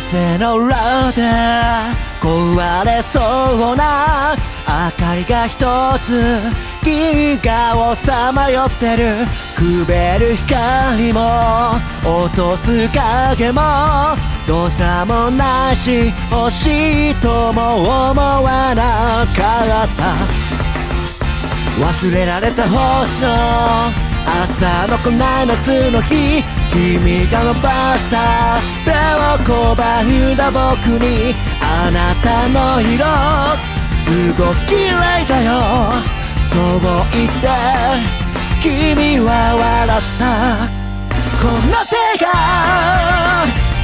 風の裏で壊れそうな明かりが一つ銀河をさまよってるくべる光も落とす影もどうしようもないし欲しいとも思わなかった忘れられた星の朝の来ない夏の日君が伸ばした。手を拒んだ僕にあなた。の色すごく綺麗だよそう言って君は笑った。この手が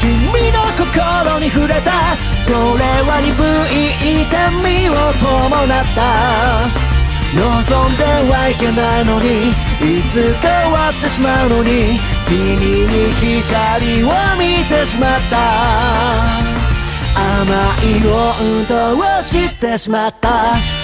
君の心に触れた。それは鈍い痛みを伴った。望んではいけないのにいつか終わってしまうのに君に光を見てしまった。甘い温度を知ってしまった。